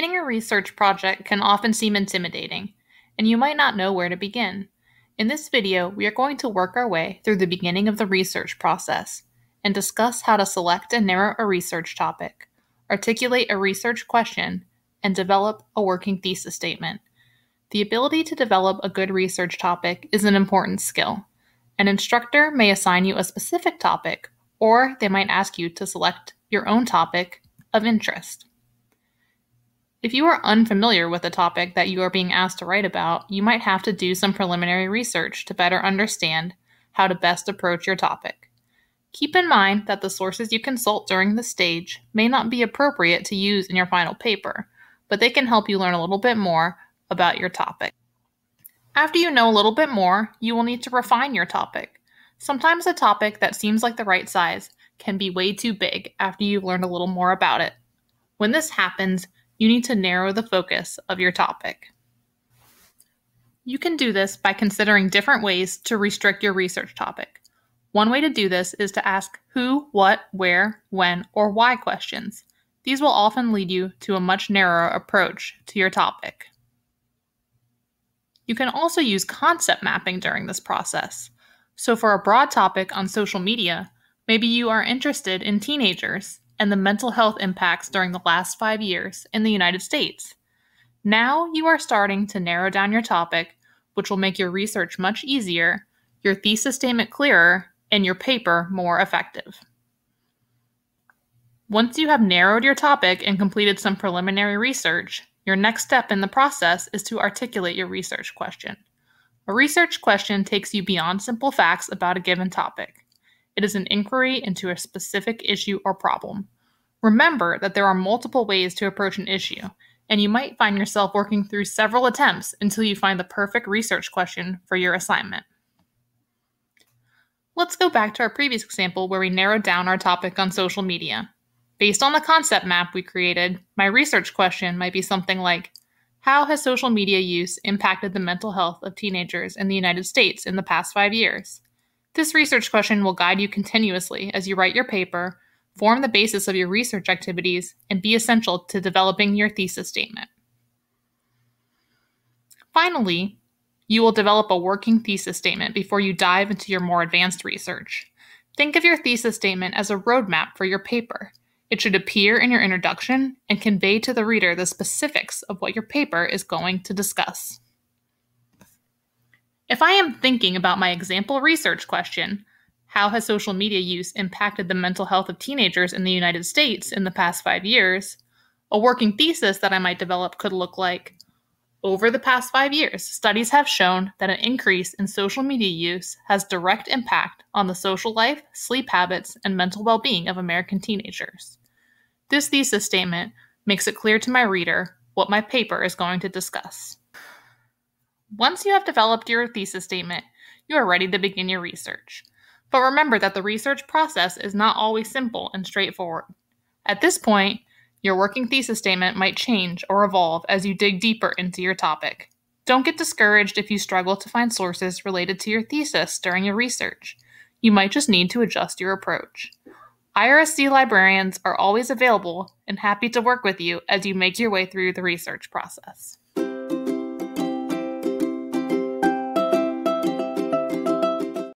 Beginning a research project can often seem intimidating, and you might not know where to begin. In this video, we are going to work our way through the beginning of the research process and discuss how to select and narrow a research topic, articulate a research question, and develop a working thesis statement. The ability to develop a good research topic is an important skill. An instructor may assign you a specific topic, or they might ask you to select your own topic of interest. If you are unfamiliar with the topic that you are being asked to write about, you might have to do some preliminary research to better understand how to best approach your topic. Keep in mind that the sources you consult during this stage may not be appropriate to use in your final paper, but they can help you learn a little bit more about your topic. After you know a little bit more, you will need to refine your topic. Sometimes a topic that seems like the right size can be way too big after you've learned a little more about it. When this happens, you need to narrow the focus of your topic. You can do this by considering different ways to restrict your research topic. One way to do this is to ask who, what, where, when, or why questions. These will often lead you to a much narrower approach to your topic. You can also use concept mapping during this process. So, for a broad topic on social media, maybe you are interested in teenagers and the mental health impacts during the last five years in the United States. Now you are starting to narrow down your topic, which will make your research much easier, your thesis statement clearer, and your paper more effective. Once you have narrowed your topic and completed some preliminary research, your next step in the process is to articulate your research question. A research question takes you beyond simple facts about a given topic. It is an inquiry into a specific issue or problem. Remember that there are multiple ways to approach an issue, and you might find yourself working through several attempts until you find the perfect research question for your assignment. Let's go back to our previous example where we narrowed down our topic on social media. Based on the concept map we created, my research question might be something like How has social media use impacted the mental health of teenagers in the United States in the past five years? This research question will guide you continuously as you write your paper, form the basis of your research activities, and be essential to developing your thesis statement. Finally, you will develop a working thesis statement before you dive into your more advanced research. Think of your thesis statement as a roadmap for your paper. It should appear in your introduction and convey to the reader the specifics of what your paper is going to discuss. If I am thinking about my example research question, how has social media use impacted the mental health of teenagers in the United States in the past five years? A working thesis that I might develop could look like Over the past five years, studies have shown that an increase in social media use has direct impact on the social life, sleep habits, and mental well being of American teenagers. This thesis statement makes it clear to my reader what my paper is going to discuss. Once you have developed your thesis statement, you are ready to begin your research. But remember that the research process is not always simple and straightforward. At this point, your working thesis statement might change or evolve as you dig deeper into your topic. Don't get discouraged if you struggle to find sources related to your thesis during your research. You might just need to adjust your approach. IRSC librarians are always available and happy to work with you as you make your way through the research process.